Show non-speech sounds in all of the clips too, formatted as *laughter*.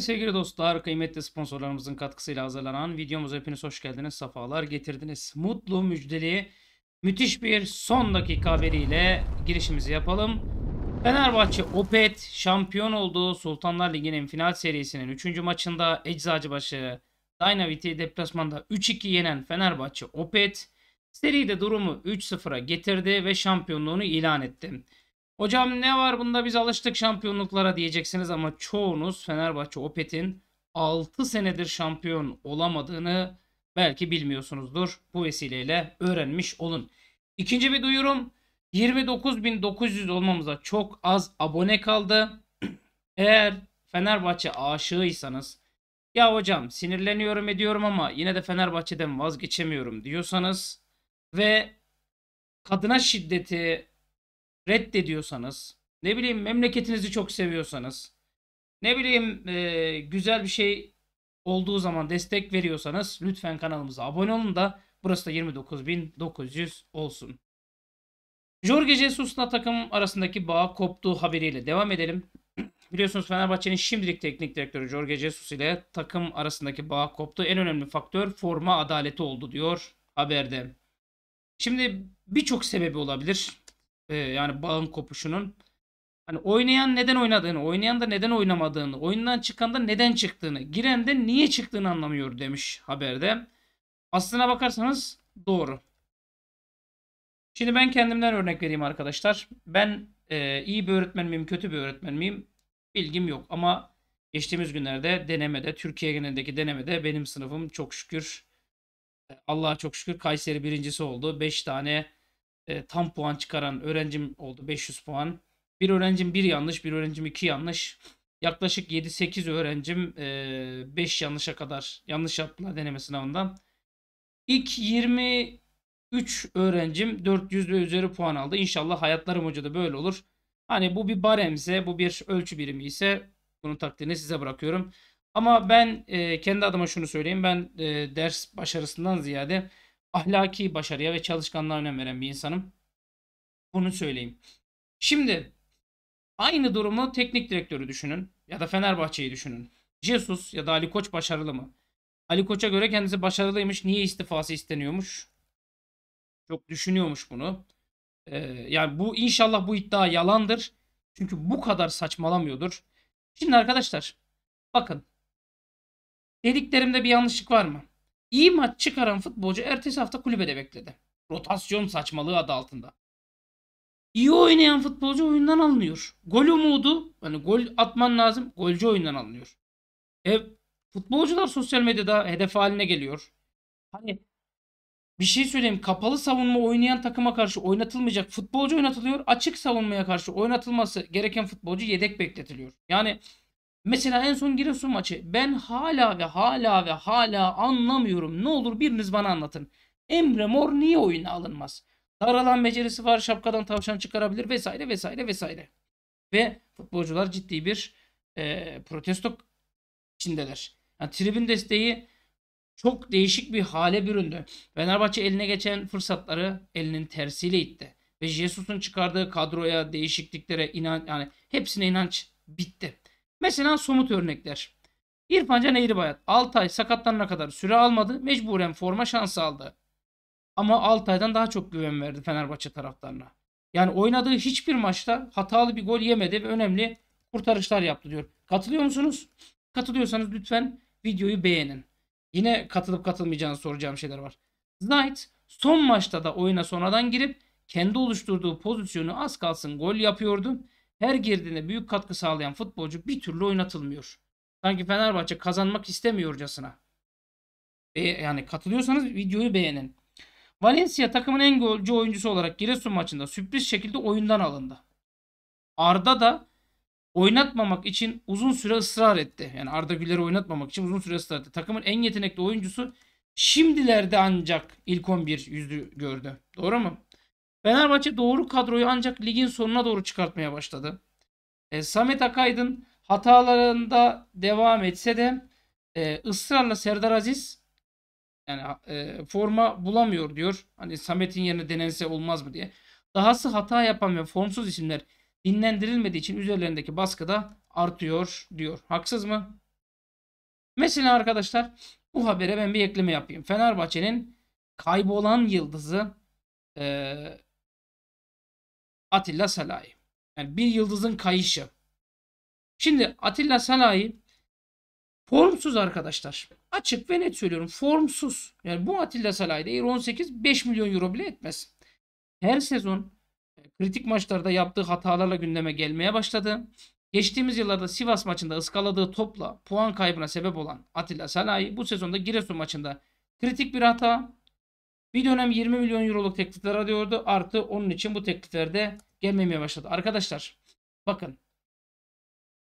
Evet sevgili dostlar, kıymetli sponsorlarımızın katkısıyla hazırlanan videomuza hepiniz hoş geldiniz, sefalar getirdiniz. Mutlu, müjdeli, müthiş bir son dakika haberiyle girişimizi yapalım. Fenerbahçe Opet şampiyon oldu. Sultanlar Ligi'nin final serisinin 3. maçında Eczacıbaşı Dynavit'i deplasmanda 3-2 yenen Fenerbahçe Opet seride durumu 3-0'a getirdi ve şampiyonluğunu ilan etti. Hocam ne var bunda biz alıştık şampiyonluklara diyeceksiniz ama çoğunuz Fenerbahçe Opet'in 6 senedir şampiyon olamadığını belki bilmiyorsunuzdur. Bu vesileyle öğrenmiş olun. İkinci bir duyurum 29.900 olmamıza çok az abone kaldı. *clears throat* Eğer Fenerbahçe aşığıysanız ya hocam sinirleniyorum ediyorum ama yine de Fenerbahçe'den vazgeçemiyorum diyorsanız ve kadına şiddeti reddediyorsanız, ne bileyim memleketinizi çok seviyorsanız, ne bileyim e, güzel bir şey olduğu zaman destek veriyorsanız lütfen kanalımıza abone olun da burası da 29.900 olsun. Jorge Jesus'la takım arasındaki bağ koptuğu haberiyle devam edelim. *clears throat* Biliyorsunuz Fenerbahçe'nin şimdilik teknik direktörü Jorge Jesus ile takım arasındaki bağ koptu. En önemli faktör forma adaleti oldu diyor haberde. Şimdi birçok sebebi olabilir. Ee, yani bağın kopuşunun. Hani oynayan neden oynadığını, oynayan da neden oynamadığını, oyundan çıkan da neden çıktığını, giren de niye çıktığını anlamıyor demiş haberde. Aslına bakarsanız doğru. Şimdi ben kendimden örnek vereyim arkadaşlar. Ben e, iyi bir öğretmen miyim, kötü bir öğretmen miyim? Bilgim yok ama geçtiğimiz günlerde denemede, Türkiye genelindeki denemede benim sınıfım çok şükür Allah'a çok şükür Kayseri birincisi oldu. 5 tane e, tam puan çıkaran öğrencim oldu. 500 puan. Bir öğrencim bir yanlış, bir öğrencim iki yanlış. Yaklaşık 7-8 öğrencim 5 e, yanlışa kadar yanlış yaptılar deneme sınavından. İlk 23 öğrencim 400 ve üzeri puan aldı. İnşallah hayatlarım hoca da böyle olur. Hani bu bir baremse, bu bir ölçü birimi ise bunun takdirini size bırakıyorum. Ama ben e, kendi adıma şunu söyleyeyim. Ben e, ders başarısından ziyade ahlaki başarıya ve çalışkanlığa önem veren bir insanım. Bunu söyleyeyim. Şimdi aynı durumu teknik direktörü düşünün ya da Fenerbahçe'yi düşünün. Jesus ya da Ali Koç başarılı mı? Ali Koç'a göre kendisi başarılıymış. Niye istifası isteniyormuş? Çok düşünüyormuş bunu. Ee, yani bu inşallah bu iddia yalandır. Çünkü bu kadar saçmalamıyordur. Şimdi arkadaşlar bakın Dediklerimde bir yanlışlık var mı? İyi maç çıkaran futbolcu ertesi hafta kulübede bekledi. Rotasyon saçmalığı adı altında. İyi oynayan futbolcu oyundan alınıyor. Gol umudu, hani gol atman lazım, golcü oyundan alınıyor. E, futbolcular sosyal medyada hedef haline geliyor. Hani bir şey söyleyeyim. Kapalı savunma oynayan takıma karşı oynatılmayacak futbolcu oynatılıyor. Açık savunmaya karşı oynatılması gereken futbolcu yedek bekletiliyor. Yani Mesela en son Giresun maçı. Ben hala ve hala ve hala anlamıyorum. Ne olur biriniz bana anlatın. Emre Mor niye oyuna alınmaz? Daralan becerisi var. Şapkadan tavşan çıkarabilir vesaire vesaire vesaire. Ve futbolcular ciddi bir e, protesto içindeler. Yani tribün desteği çok değişik bir hale büründü. Fenerbahçe eline geçen fırsatları elinin tersiyle itti. Ve Jesus'un çıkardığı kadroya, değişikliklere inan yani hepsine inanç bitti. Mesela somut örnekler. İrfan Can Eğribayat 6 ay sakatlanana kadar süre almadı. Mecburen forma şansı aldı. Ama Altay'dan daha çok güven verdi Fenerbahçe taraftarına. Yani oynadığı hiçbir maçta hatalı bir gol yemedi ve önemli kurtarışlar yaptı diyor. Katılıyor musunuz? Katılıyorsanız lütfen videoyu beğenin. Yine katılıp katılmayacağınızı soracağım şeyler var. Zayt son maçta da oyuna sonradan girip kendi oluşturduğu pozisyonu az kalsın gol yapıyordu her girdiğinde büyük katkı sağlayan futbolcu bir türlü oynatılmıyor. Sanki Fenerbahçe kazanmak istemiyorcasına. E, yani katılıyorsanız videoyu beğenin. Valencia takımın en golcü oyuncusu olarak Giresun maçında sürpriz şekilde oyundan alındı. Arda da oynatmamak için uzun süre ısrar etti. Yani Arda Güler'i oynatmamak için uzun süre ısrar etti. Takımın en yetenekli oyuncusu şimdilerde ancak ilk 11 yüzü gördü. Doğru mu? Fenerbahçe doğru kadroyu ancak ligin sonuna doğru çıkartmaya başladı. E, Samet Akaydın hatalarında devam etse de e, ısrarla Serdar Aziz yani e, forma bulamıyor diyor. Hani Samet'in yerine denense olmaz mı diye. Dahası hata yapan ve formsuz isimler dinlendirilmediği için üzerlerindeki baskı da artıyor diyor. Haksız mı? Mesela arkadaşlar bu habere ben bir ekleme yapayım. Fenerbahçe'nin kaybolan yıldızı eee, Atilla Salahi. Yani bir yıldızın kayışı. Şimdi Atilla Salahi formsuz arkadaşlar. Açık ve net söylüyorum. Formsuz. Yani bu Atilla Salahi değil 18 5 milyon euro bile etmez. Her sezon e, kritik maçlarda yaptığı hatalarla gündeme gelmeye başladı. Geçtiğimiz yıllarda Sivas maçında ıskaladığı topla puan kaybına sebep olan Atilla Salahi bu sezonda Giresun maçında kritik bir hata. Bir dönem 20 milyon euroluk teklifler alıyordu. Artı onun için bu teklifler de gelmemeye başladı. Arkadaşlar bakın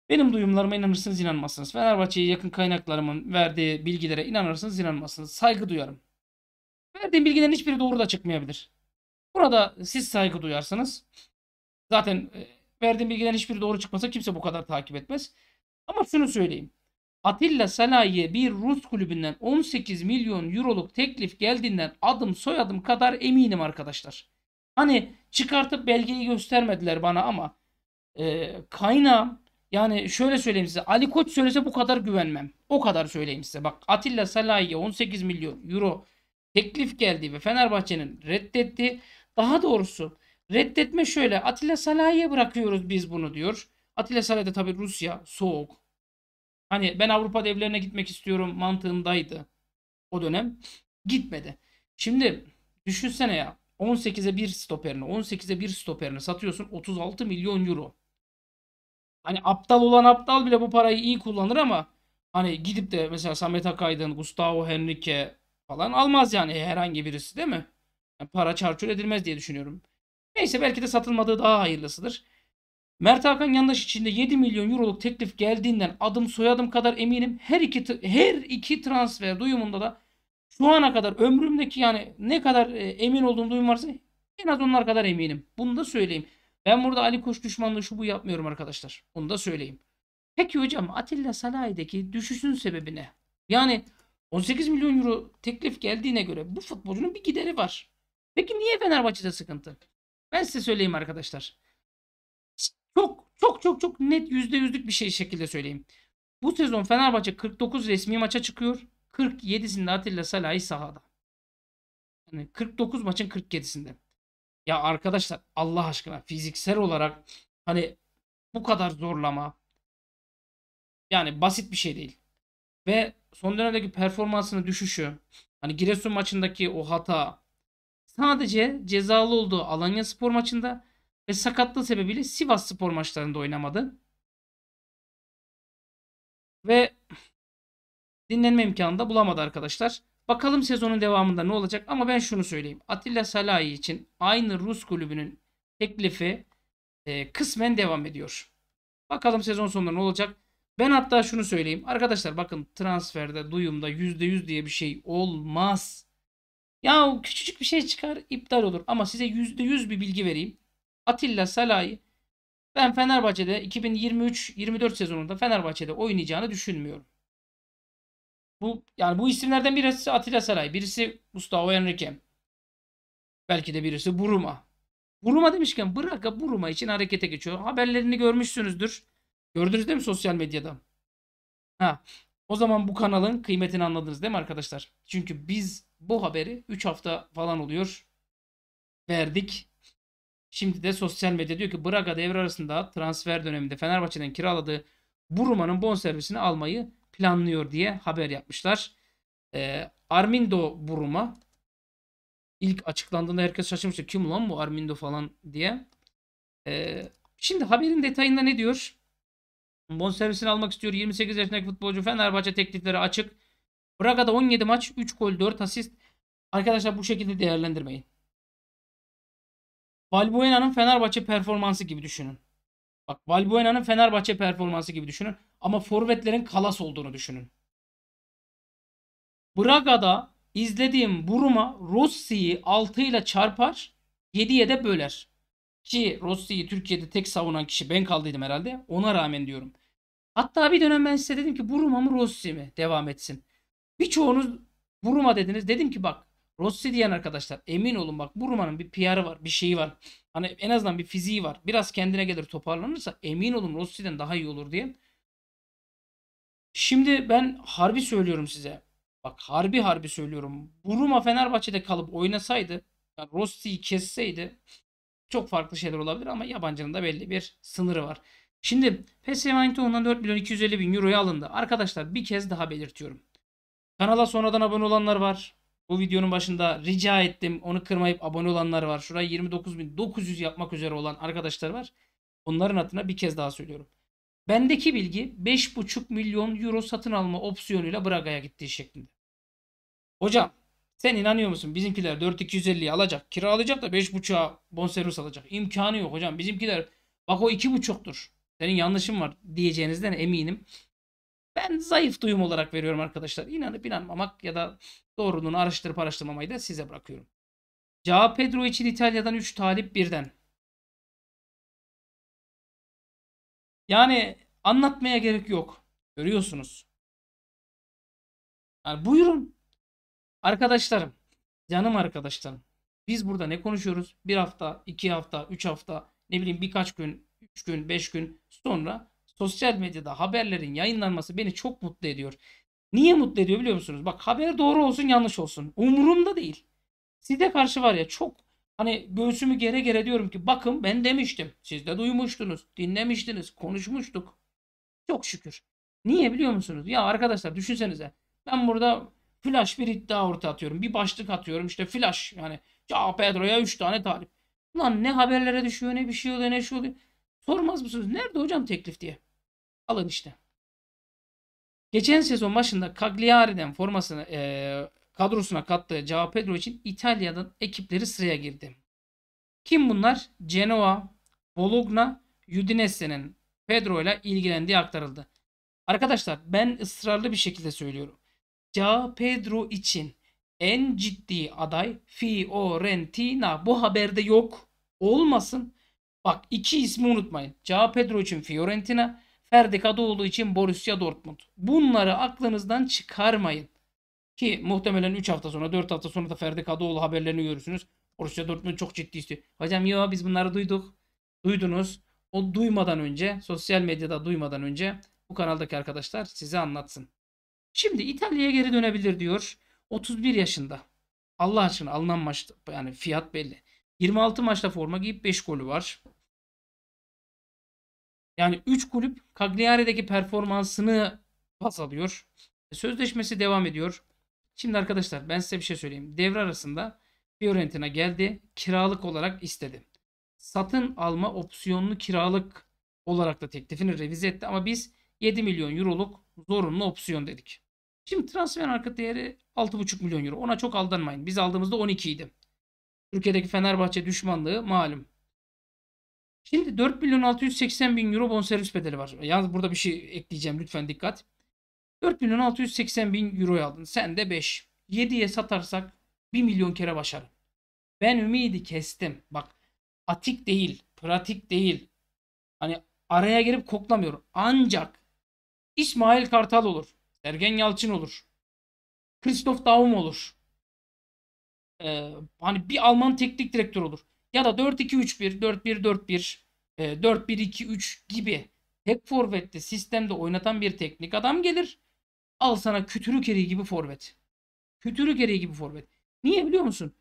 benim duyumlarıma inanırsınız inanmazsınız. Fenerbahçe'ye yakın kaynaklarımın verdiği bilgilere inanırsınız inanmazsınız. Saygı duyarım. Verdiğim bilgilerin hiçbiri doğru da çıkmayabilir. Burada siz saygı duyarsınız. Zaten e, verdiğim bilgilerin hiçbiri doğru çıkmasa kimse bu kadar takip etmez. Ama şunu söyleyeyim. Atilla Salahi'ye bir Rus kulübünden 18 milyon euroluk teklif geldiğinden adım soyadım kadar eminim arkadaşlar. Hani çıkartıp belgeyi göstermediler bana ama e, kaynağım yani şöyle söyleyeyim size Ali Koç söylese bu kadar güvenmem. O kadar söyleyeyim size. Bak Atilla Salahi'ye 18 milyon euro teklif geldi ve Fenerbahçe'nin reddetti. Daha doğrusu reddetme şöyle Atilla Salahi'ye bırakıyoruz biz bunu diyor. Atilla Salahi de tabii Rusya soğuk. Hani ben Avrupa devlerine gitmek istiyorum mantığındaydı o dönem. Gitmedi. Şimdi düşünsene ya 18'e 1 stoperini 18'e 1 stoperini satıyorsun 36 milyon euro. Hani aptal olan aptal bile bu parayı iyi kullanır ama hani gidip de mesela Samet Akaydın, Gustavo Henrique falan almaz yani herhangi birisi değil mi? Yani para çarçur edilmez diye düşünüyorum. Neyse belki de satılmadığı daha hayırlısıdır. Mert Hakan Yandaş için de 7 milyon euroluk teklif geldiğinden adım soyadım kadar eminim. Her iki her iki transfer duyumunda da şu ana kadar ömrümdeki yani ne kadar e, emin olduğum duyum varsa en az onlar kadar eminim. Bunu da söyleyeyim. Ben burada Ali Koç düşmanlığı şu bu yapmıyorum arkadaşlar. Onu da söyleyeyim. Peki hocam Atilla Salahi'deki düşüşün sebebi ne? Yani 18 milyon euro teklif geldiğine göre bu futbolcunun bir gideri var. Peki niye Fenerbahçe'de sıkıntı? Ben size söyleyeyim arkadaşlar. Çok çok çok çok net %100'lük bir şey şekilde söyleyeyim. Bu sezon Fenerbahçe 49 resmi maça çıkıyor. 47'sinde Atilla Salahi sahada. Yani 49 maçın 47'sinde. Ya arkadaşlar Allah aşkına fiziksel olarak hani bu kadar zorlama yani basit bir şey değil. Ve son dönemdeki performansının düşüşü hani Giresun maçındaki o hata sadece cezalı olduğu Alanya Spor maçında ve sakatlığı sebebiyle Sivas Spor maçlarında oynamadı. Ve dinlenme imkanı da bulamadı arkadaşlar. Bakalım sezonun devamında ne olacak ama ben şunu söyleyeyim. Atilla Salahi için aynı Rus kulübünün teklifi e, kısmen devam ediyor. Bakalım sezon sonunda ne olacak. Ben hatta şunu söyleyeyim. Arkadaşlar bakın transferde, duyumda %100 diye bir şey olmaz. Ya küçücük bir şey çıkar iptal olur. Ama size %100 bir bilgi vereyim. Atilla Salahi ben Fenerbahçe'de 2023-24 sezonunda Fenerbahçe'de oynayacağını düşünmüyorum. Bu yani bu isimlerden birisi Atilla Saray, birisi Gustavo Henrique. Belki de birisi Buruma. Buruma demişken Braga Buruma için harekete geçiyor. Haberlerini görmüşsünüzdür. Gördünüz değil mi sosyal medyada? Ha. O zaman bu kanalın kıymetini anladınız değil mi arkadaşlar? Çünkü biz bu haberi 3 hafta falan oluyor verdik. Şimdi de sosyal medya diyor ki Braga devre arasında transfer döneminde Fenerbahçe'den kiraladığı Buruma'nın bonservisini almayı planlıyor diye haber yapmışlar. E, Armindo Buruma ilk açıklandığında herkes şaşırmıştı. Kim lan bu Armindo falan diye. E, şimdi haberin detayında ne diyor? Bonservisini almak istiyor. 28 yaşındaki futbolcu Fenerbahçe teklifleri açık. Braga'da 17 maç, 3 gol, 4 asist. Arkadaşlar bu şekilde değerlendirmeyin. Valbuena'nın Fenerbahçe performansı gibi düşünün. Bak Valbuena'nın Fenerbahçe performansı gibi düşünün. Ama forvetlerin kalas olduğunu düşünün. Braga'da izlediğim Buruma Rossi'yi 6 ile çarpar 7'ye de böler. Ki Rossi'yi Türkiye'de tek savunan kişi ben kaldıydım herhalde. Ona rağmen diyorum. Hatta bir dönem ben size dedim ki Buruma mı Rossi mi devam etsin. Birçoğunuz Buruma dediniz. Dedim ki bak Rossi diyen arkadaşlar emin olun bak Buruma'nın bir PR'ı var bir şeyi var. Hani en azından bir fiziği var. Biraz kendine gelir toparlanırsa emin olun Rossi'den daha iyi olur diye. Şimdi ben harbi söylüyorum size. Bak harbi harbi söylüyorum. Buruma Fenerbahçe'de kalıp oynasaydı, yani Rossi'yi kesseydi çok farklı şeyler olabilir ama yabancının da belli bir sınırı var. Şimdi PSV Eindhoven'dan 4 milyon 250 bin euroya alındı. Arkadaşlar bir kez daha belirtiyorum. Kanala sonradan abone olanlar var. Bu videonun başında rica ettim. Onu kırmayıp abone olanlar var. Şurayı 29.900 yapmak üzere olan arkadaşlar var. Onların adına bir kez daha söylüyorum. Bendeki bilgi 5,5 milyon euro satın alma opsiyonuyla Braga'ya gittiği şeklinde. Hocam sen inanıyor musun? Bizimkiler 4.250'yi alacak. Kiralayacak da 5.5'a bonservis alacak. İmkanı yok hocam. Bizimkiler bak o 2.5'tur. Senin yanlışın var diyeceğinizden eminim. Ben zayıf duyum olarak veriyorum arkadaşlar. İnanıp inanmamak ya da doğruluğunu araştırıp araştırmamayı da size bırakıyorum. Cao Pedro için İtalya'dan 3 talip birden. Yani anlatmaya gerek yok. Görüyorsunuz. Yani buyurun. Arkadaşlarım. Canım arkadaşlarım. Biz burada ne konuşuyoruz? Bir hafta, iki hafta, üç hafta, ne bileyim birkaç gün, üç gün, beş gün sonra sosyal medyada haberlerin yayınlanması beni çok mutlu ediyor. Niye mutlu ediyor biliyor musunuz? Bak haber doğru olsun yanlış olsun. Umurumda değil. Size karşı var ya çok hani göğsümü gere gere diyorum ki bakın ben demiştim. Siz de duymuştunuz, dinlemiştiniz, konuşmuştuk. Çok şükür. Niye biliyor musunuz? Ya arkadaşlar düşünsenize. Ben burada flash bir iddia ortaya atıyorum. Bir başlık atıyorum. İşte flash yani Cao Pedro'ya 3 tane talip. Lan ne haberlere düşüyor ne bir şey oluyor ne şey oluyor. Sormaz mısınız? Nerede hocam teklif diye. Alın işte. Geçen sezon başında Cagliari'den formasını e, kadrosuna kattığı Cao Pedro için İtalya'dan ekipleri sıraya girdi. Kim bunlar? Genoa, Bologna, Udinese'nin Pedro ile ilgilendiği aktarıldı. Arkadaşlar ben ısrarlı bir şekilde söylüyorum. Cao Pedro için en ciddi aday Fiorentina. Bu haberde yok. Olmasın. Bak iki ismi unutmayın. Cao Pedro için Fiorentina, Ferdi Kadıoğlu için Borussia Dortmund. Bunları aklınızdan çıkarmayın. Ki muhtemelen 3 hafta sonra 4 hafta sonra da Ferdi Kadıoğlu haberlerini görürsünüz. Borussia Dortmund çok ciddi istiyor. Hocam yo biz bunları duyduk. Duydunuz. O duymadan önce sosyal medyada duymadan önce bu kanaldaki arkadaşlar size anlatsın. Şimdi İtalya'ya geri dönebilir diyor. 31 yaşında. Allah aşkına alınan maç yani fiyat belli. 26 maçta forma giyip 5 golü var. Yani 3 kulüp Cagliari'deki performansını pas alıyor. Sözleşmesi devam ediyor. Şimdi arkadaşlar ben size bir şey söyleyeyim. Devre arasında Fiorentina geldi. Kiralık olarak istedi. Satın alma opsiyonlu kiralık olarak da teklifini revize etti. Ama biz 7 milyon euroluk zorunlu opsiyon dedik. Şimdi transfer arka değeri 6,5 milyon euro. Ona çok aldanmayın. Biz aldığımızda 12 idi. Türkiye'deki Fenerbahçe düşmanlığı malum. Şimdi 4 milyon 680 bin euro bonservis bedeli var. Yalnız burada bir şey ekleyeceğim lütfen dikkat. 4 milyon 680 bin euroya aldın. Sen de 5. 7'ye satarsak 1 milyon kere başarı. Ben ümidi kestim. Bak atik değil, pratik değil. Hani araya girip koklamıyorum. Ancak İsmail Kartal olur. Sergen Yalçın olur. Christoph Daum olur. Ee, hani bir Alman teknik direktör olur. Ya da 4-2-3-1, 4-1-4-1, 4-1-2-3 gibi tek forvetli sistemde oynatan bir teknik adam gelir. Al sana kütürük eriği gibi forvet. Kütürük eriği gibi forvet. Niye biliyor musun?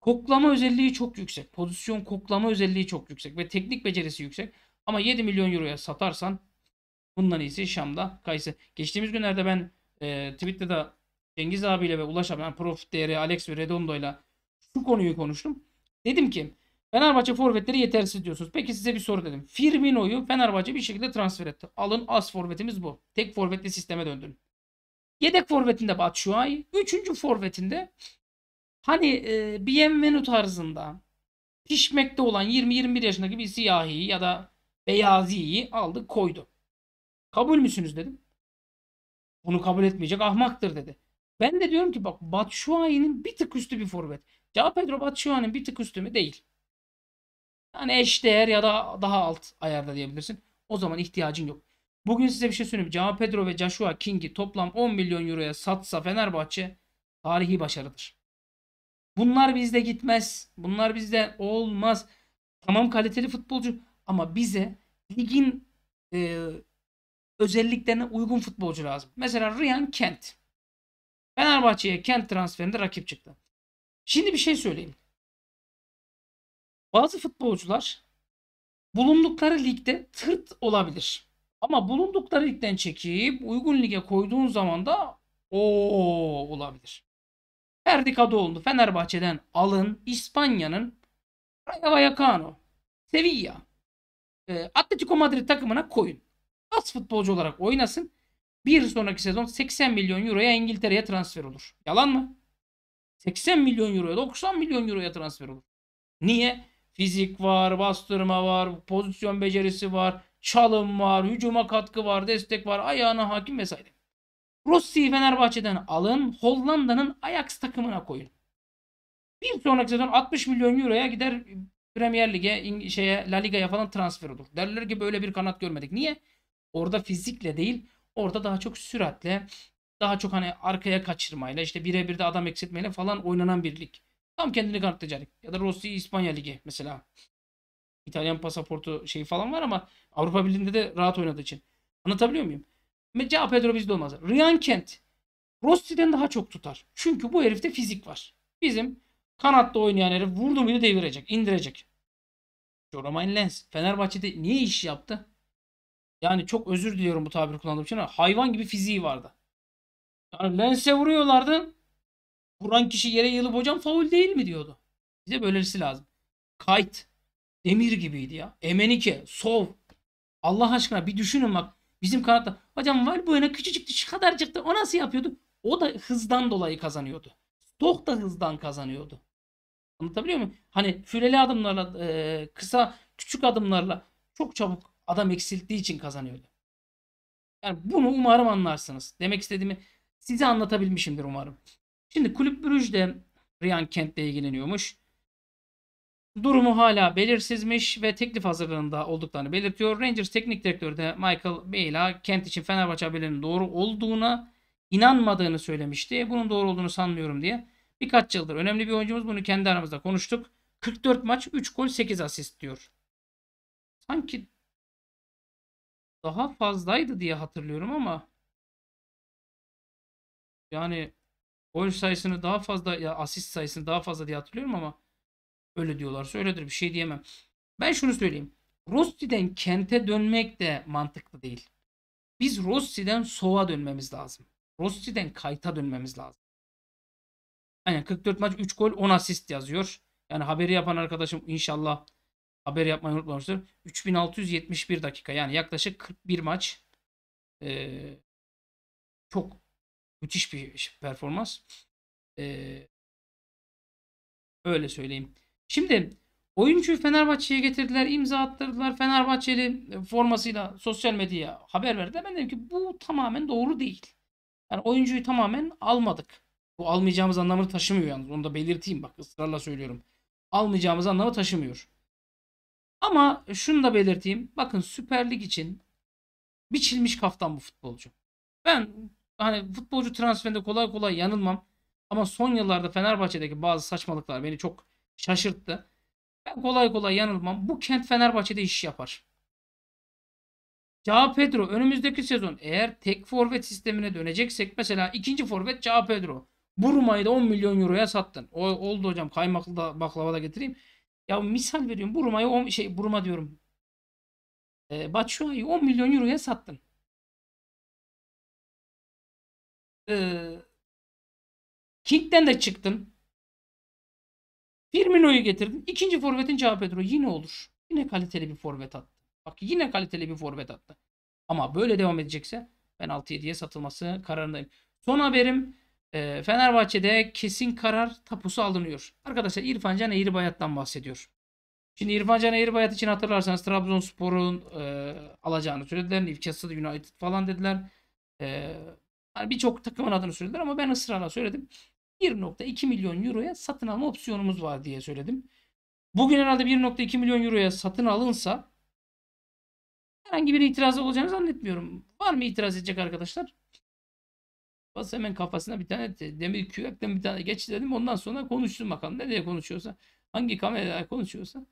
Koklama özelliği çok yüksek. Pozisyon koklama özelliği çok yüksek. Ve teknik becerisi yüksek. Ama 7 milyon euroya satarsan bundan iyisi Şam'da Kayısı. Geçtiğimiz günlerde ben e, Twitter'da Cengiz abiyle ve Ulaş abi, yani Prof. Değeri, Alex ve Redondo'yla şu konuyu konuştum. Dedim ki Fenerbahçe forvetleri yetersiz diyorsunuz. Peki size bir soru dedim. Firmino'yu Fenerbahçe bir şekilde transfer etti. Alın az forvetimiz bu. Tek forvetli sisteme döndün. Yedek forvetinde Batshuayi. Üçüncü forvetinde hani e, Bienvenu tarzında pişmekte olan 20-21 yaşındaki bir siyahi ya da beyaziyi aldı koydu. Kabul müsünüz dedim. Bunu kabul etmeyecek ahmaktır dedi. Ben de diyorum ki bak Batshuayi'nin bir tık üstü bir forvet. Cao Pedro Batshuayi'nin bir tık üstü mü? Değil. Yani eşdeğer ya da daha alt ayarda diyebilirsin. O zaman ihtiyacın yok. Bugün size bir şey söyleyeyim. Cao Pedro ve Joshua King'i toplam 10 milyon euroya satsa Fenerbahçe tarihi başarıdır. Bunlar bizde gitmez. Bunlar bizde olmaz. Tamam kaliteli futbolcu ama bize ligin e, özelliklerine uygun futbolcu lazım. Mesela Ryan Kent. Fenerbahçe'ye Kent transferinde rakip çıktı. Şimdi bir şey söyleyeyim. Bazı futbolcular bulundukları ligde tırt olabilir. Ama bulundukları ligden çekip uygun lige koyduğun zaman da o olabilir. Ferdi Kadıoğlu Fenerbahçe'den alın İspanya'nın Rayo Vallecano, Sevilla, e, Atletico Madrid takımına koyun. Az futbolcu olarak oynasın. Bir sonraki sezon 80 milyon euroya İngiltere'ye transfer olur. Yalan mı? 80 milyon euroya 90 milyon euroya transfer olur. Niye? Fizik var, bastırma var, pozisyon becerisi var, çalım var, hücuma katkı var, destek var, ayağına hakim vesaire. Rossi'yi Fenerbahçe'den alın, Hollanda'nın Ajax takımına koyun. Bir sonraki sezon 60 milyon euroya gider Premier Lig'e, şeye, La Liga'ya falan transfer olur. Derler ki böyle bir kanat görmedik. Niye? Orada fizikle değil, orada daha çok süratle, daha çok hani arkaya kaçırmayla, işte birebir de adam eksiltmeyle falan oynanan bir lig. Tam kendini kanıtlayacak. Ya da Rossi İspanya Ligi mesela. İtalyan pasaportu şeyi falan var ama Avrupa Birliği'nde de rahat oynadığı için. Anlatabiliyor muyum? Mesela Pedro bizde olmaz. Ryan Kent Rossi'den daha çok tutar. Çünkü bu herifte fizik var. Bizim kanatta oynayan herif vurdu muydu devirecek, indirecek. Romain Lens Fenerbahçe'de niye iş yaptı? Yani çok özür diliyorum bu tabiri kullandığım için ama hayvan gibi fiziği vardı. Yani Lens'e vuruyorlardı. Vuran kişi yere yılıp hocam faul değil mi diyordu. Bize böylesi lazım. Kayt. Demir gibiydi ya. Emenike. Sov. Allah aşkına bir düşünün bak. Bizim kanatta. Hocam var bu yana küçücüktü şu kadarcıktı. O nasıl yapıyordu? O da hızdan dolayı kazanıyordu. Stok da hızdan kazanıyordu. Anlatabiliyor muyum? Hani füleli adımlarla e, kısa küçük adımlarla çok çabuk adam eksilttiği için kazanıyordu. Yani bunu umarım anlarsınız. Demek istediğimi size anlatabilmişimdir umarım. Şimdi Kulüp Brüj'de Ryan Kent'le ilgileniyormuş. Durumu hala belirsizmiş ve teklif hazırlığında olduklarını belirtiyor. Rangers teknik direktörü de Michael Beyla Kent için Fenerbahçe haberlerinin doğru olduğuna inanmadığını söylemişti. Bunun doğru olduğunu sanmıyorum diye. Birkaç yıldır önemli bir oyuncumuz bunu kendi aramızda konuştuk. 44 maç 3 gol 8 asist diyor. Sanki daha fazlaydı diye hatırlıyorum ama yani gol sayısını daha fazla ya asist sayısını daha fazla diye hatırlıyorum ama öyle diyorlarsa öyledir bir şey diyemem. Ben şunu söyleyeyim. Rossi'den Kent'e dönmek de mantıklı değil. Biz Rossi'den Sova dönmemiz lazım. Rossi'den Kayt'a dönmemiz lazım. Aynen 44 maç 3 gol 10 asist yazıyor. Yani haberi yapan arkadaşım inşallah haber yapmayı unutmamıştır. 3671 dakika yani yaklaşık 41 maç. Ee, çok müthiş bir performans. Ee, öyle söyleyeyim. Şimdi oyuncuyu Fenerbahçe'ye getirdiler, imza attırdılar. Fenerbahçeli formasıyla sosyal medyaya haber verdiler. Ben dedim ki bu tamamen doğru değil. Yani oyuncuyu tamamen almadık. Bu almayacağımız anlamını taşımıyor yalnız. Onu da belirteyim bak ısrarla söylüyorum. Almayacağımız anlamı taşımıyor. Ama şunu da belirteyim. Bakın Süper Lig için biçilmiş kaftan bu futbolcu. Ben hani futbolcu transferinde kolay kolay yanılmam. Ama son yıllarda Fenerbahçe'deki bazı saçmalıklar beni çok şaşırttı. Ben kolay kolay yanılmam. Bu kent Fenerbahçe'de iş yapar. Cao Pedro önümüzdeki sezon eğer tek forvet sistemine döneceksek mesela ikinci forvet Cao Pedro. Buruma'yı da 10 milyon euroya sattın. O, oldu hocam kaymaklı da baklava da getireyim. Ya misal veriyorum Buruma'yı 10 şey Buruma diyorum. E, Batshuayi'yi 10 milyon euroya sattın. E, King'den de çıktın. Firmino'yu getirdin. İkinci forvetin Cao Pedro yine olur. Yine kaliteli bir forvet attı. Bak yine kaliteli bir forvet attı. Ama böyle devam edecekse ben 6-7'ye satılması kararındayım. Son haberim e, Fenerbahçe'de kesin karar tapusu alınıyor. Arkadaşlar İrfan Can Eğribayat'tan bahsediyor. Şimdi İrfan Can Eğribayat için hatırlarsanız Trabzonspor'un e, alacağını söylediler. Newcastle United falan dediler. E, yani Birçok takımın adını söylediler ama ben ısrarla söyledim. 1.2 milyon euroya satın alma opsiyonumuz var diye söyledim. Bugün herhalde 1.2 milyon euroya satın alınsa herhangi bir itiraz olacağını zannetmiyorum. Var mı itiraz edecek arkadaşlar? Bas hemen kafasına bir tane demir kürekten bir tane geç dedim. Ondan sonra konuşsun bakalım. Ne diye konuşuyorsa. Hangi kamerada konuşuyorsa.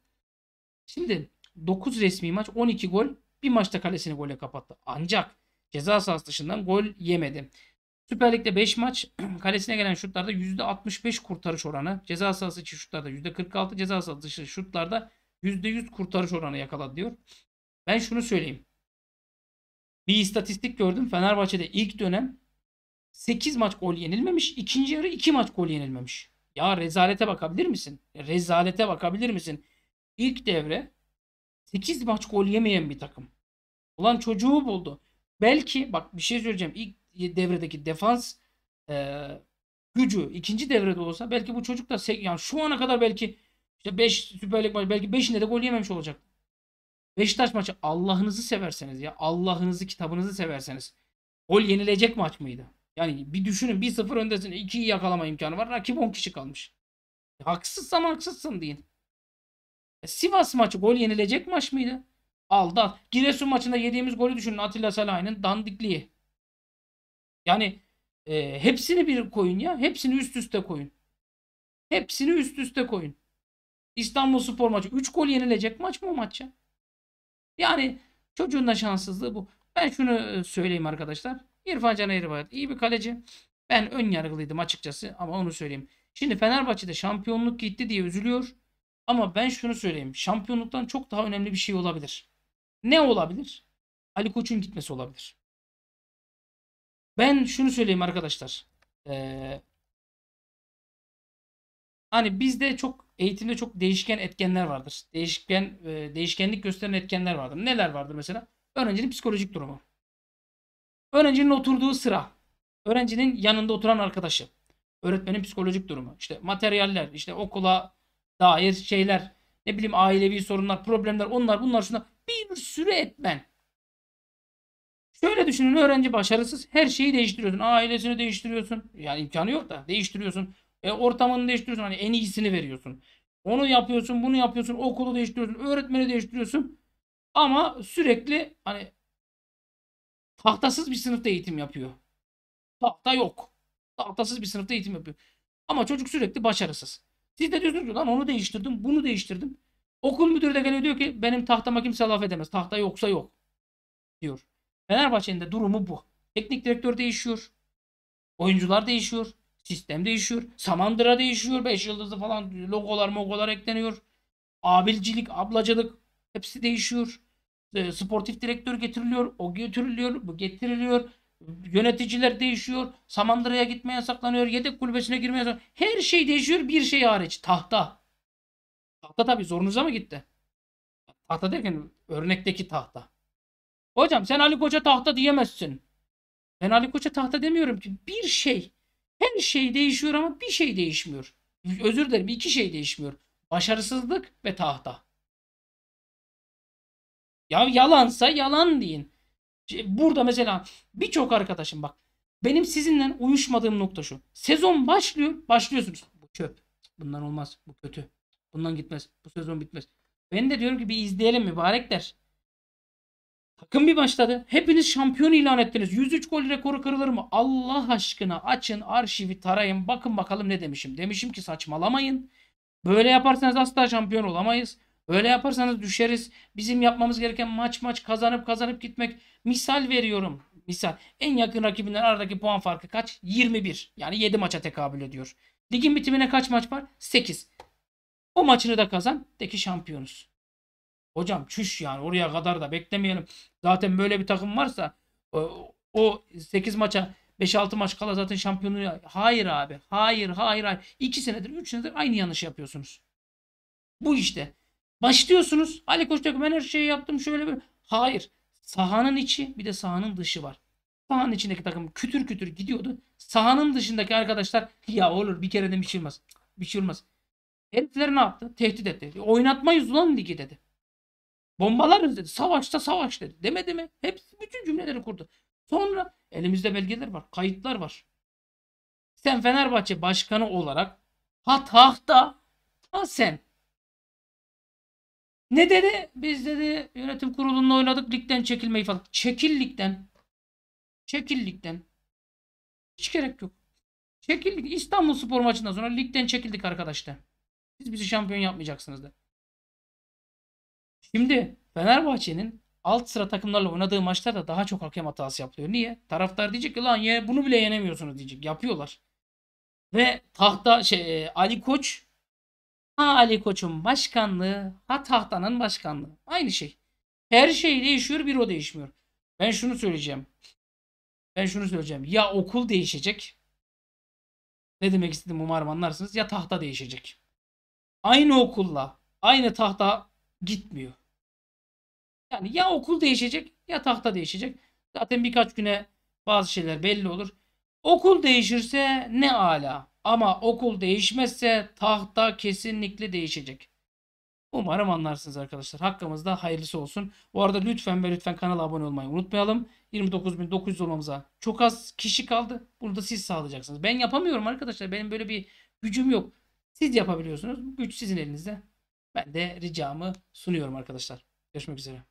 Şimdi 9 resmi maç 12 gol bir maçta kalesini gole kapattı. Ancak Ceza sahası dışından gol yemedi. Süper Lig'de 5 maç *clears throat* kalesine gelen şutlarda %65 kurtarış oranı. Ceza sahası içi şutlarda %46, ceza sahası dışı şutlarda %100 kurtarış oranı yakaladı diyor. Ben şunu söyleyeyim. Bir istatistik gördüm. Fenerbahçe'de ilk dönem 8 maç gol yenilmemiş. ikinci yarı 2 maç gol yenilmemiş. Ya rezalete bakabilir misin? Rezalete bakabilir misin? İlk devre 8 maç gol yemeyen bir takım. Ulan çocuğu buldu. Belki bak bir şey söyleyeceğim. İlk devredeki defans e, gücü ikinci devrede olsa belki bu çocuk da yani şu ana kadar belki işte 5 Süper Lig maçı belki 5'inde de gol yememiş olacak. Beşiktaş maçı Allah'ınızı severseniz ya Allah'ınızı kitabınızı severseniz gol yenilecek maç mıydı? Yani bir düşünün 1-0 öndesin 2'yi yakalama imkanı var. Rakip 10 kişi kalmış. Haksızsam haksızsın deyin. E, Sivas maçı gol yenilecek maç mıydı? Aldı. al. Giresun maçında yediğimiz golü düşünün Atilla Salah'ın dandikliği. Yani e, hepsini bir koyun ya. Hepsini üst üste koyun. Hepsini üst üste koyun. İstanbul Spor maçı 3 gol yenilecek maç mı o maç ya? Yani çocuğun da şanssızlığı bu. Ben şunu e, söyleyeyim arkadaşlar. İrfan Can Eğribayat iyi bir kaleci. Ben ön yargılıydım açıkçası ama onu söyleyeyim. Şimdi Fenerbahçe'de şampiyonluk gitti diye üzülüyor. Ama ben şunu söyleyeyim. Şampiyonluktan çok daha önemli bir şey olabilir. Ne olabilir? Ali Koç'un gitmesi olabilir. Ben şunu söyleyeyim arkadaşlar. Ee, hani bizde çok eğitimde çok değişken etkenler vardır. Değişken e, değişkenlik gösteren etkenler vardır. Neler vardır mesela? Öğrencinin psikolojik durumu. Öğrencinin oturduğu sıra. Öğrencinin yanında oturan arkadaşı. Öğretmenin psikolojik durumu. İşte materyaller, işte okula dair şeyler, ne bileyim ailevi sorunlar, problemler, onlar bunlar şuna bir sürü etmen. Şöyle düşünün öğrenci başarısız her şeyi değiştiriyorsun. Ailesini değiştiriyorsun. Yani imkanı yok da değiştiriyorsun. E, ortamını değiştiriyorsun. Hani en iyisini veriyorsun. Onu yapıyorsun, bunu yapıyorsun, okulu değiştiriyorsun, öğretmeni değiştiriyorsun. Ama sürekli hani tahtasız bir sınıfta eğitim yapıyor. Tahta yok. Tahtasız bir sınıfta eğitim yapıyor. Ama çocuk sürekli başarısız. Siz de diyorsunuz ki lan onu değiştirdim, bunu değiştirdim. Okul müdürü de geliyor diyor ki benim tahtama kimse laf edemez. Tahta yoksa yok. Diyor. Fenerbahçe'nin de durumu bu. Teknik direktör değişiyor. Oyuncular değişiyor. Sistem değişiyor. Samandıra değişiyor. 5 yıldızlı falan logolar mogolar ekleniyor. Abilcilik, ablacılık hepsi değişiyor. E, sportif direktör getiriliyor. O getiriliyor. Bu getiriliyor. Yöneticiler değişiyor. Samandıra'ya gitmeye yasaklanıyor. Yedek kulübesine girmeye yasaklanıyor. Her şey değişiyor. Bir şey hariç. Tahta. Tahta tabii zorunuza mı gitti? Tahta derken örnekteki tahta. Hocam sen Ali Koç'a tahta diyemezsin. Ben Ali Koç'a tahta demiyorum ki. Bir şey. Her şey değişiyor ama bir şey değişmiyor. Özür dilerim iki şey değişmiyor. Başarısızlık ve tahta. Ya yalansa yalan deyin. Burada mesela birçok arkadaşım bak. Benim sizinle uyuşmadığım nokta şu. Sezon başlıyor. Başlıyorsunuz. Bu çöp. Bundan olmaz. Bu kötü. Bundan gitmez. Bu sezon bitmez. Ben de diyorum ki bir izleyelim mübarekler. Takım bir başladı. Hepiniz şampiyon ilan ettiniz. 103 gol rekoru kırılır mı? Allah aşkına açın arşivi tarayın. Bakın bakalım ne demişim. Demişim ki saçmalamayın. Böyle yaparsanız asla şampiyon olamayız. Öyle yaparsanız düşeriz. Bizim yapmamız gereken maç maç kazanıp kazanıp gitmek. Misal veriyorum. Misal. En yakın rakibinden aradaki puan farkı kaç? 21. Yani 7 maça tekabül ediyor. Ligin bitimine kaç maç var? 8. O maçını da kazan. De ki şampiyonuz. Hocam çüş yani oraya kadar da beklemeyelim. Zaten böyle bir takım varsa o, o 8 maça 5-6 maç kala zaten şampiyonu. Hayır abi. Hayır hayır hayır. 2 senedir 3 senedir aynı yanlış yapıyorsunuz. Bu işte. Başlıyorsunuz. Ali Koç diyor ben her şeyi yaptım şöyle bir. Hayır. Sahanın içi bir de sahanın dışı var. Sahanın içindeki takım kütür kütür gidiyordu. Sahanın dışındaki arkadaşlar ya olur bir kere de bir şey olmaz. Bir şey olmaz. Herifler ne yaptı? Tehdit etti. Oynatmayız ulan ligi dedi. Bombalarız dedi. Savaşta savaş dedi. Demedi mi? Hepsi bütün cümleleri kurdu. Sonra elimizde belgeler var. Kayıtlar var. Sen Fenerbahçe başkanı olarak ha tahta ha sen. Ne dedi? Biz dedi yönetim kurulunda oynadık ligden çekilmeyi falan. Çekil ligden. Hiç gerek yok. Çekildik. İstanbul Spor maçından sonra ligden çekildik arkadaşlar. Siz bizi şampiyon yapmayacaksınız da. Şimdi Fenerbahçe'nin alt sıra takımlarla oynadığı maçlarda daha çok hakem hatası yapılıyor. Niye? Taraftar diyecek ki lan ye, bunu bile yenemiyorsunuz diyecek. Yapıyorlar. Ve tahta şey e, Ali Koç ha Ali Koç'un başkanlığı ha tahtanın başkanlığı. Aynı şey. Her şey değişiyor bir o değişmiyor. Ben şunu söyleyeceğim. Ben şunu söyleyeceğim. Ya okul değişecek. Ne demek istedim umarım anlarsınız. Ya tahta değişecek. Aynı okulla aynı tahta gitmiyor. Yani ya okul değişecek ya tahta değişecek. Zaten birkaç güne bazı şeyler belli olur. Okul değişirse ne ala. Ama okul değişmezse tahta kesinlikle değişecek. Umarım anlarsınız arkadaşlar. Hakkımızda hayırlısı olsun. Bu arada lütfen ve lütfen kanala abone olmayı unutmayalım. 29.900 olmamıza çok az kişi kaldı. Bunu da siz sağlayacaksınız. Ben yapamıyorum arkadaşlar. Benim böyle bir gücüm yok. Siz yapabiliyorsunuz. Güç sizin elinizde. Ben de ricamı sunuyorum arkadaşlar. Görüşmek üzere.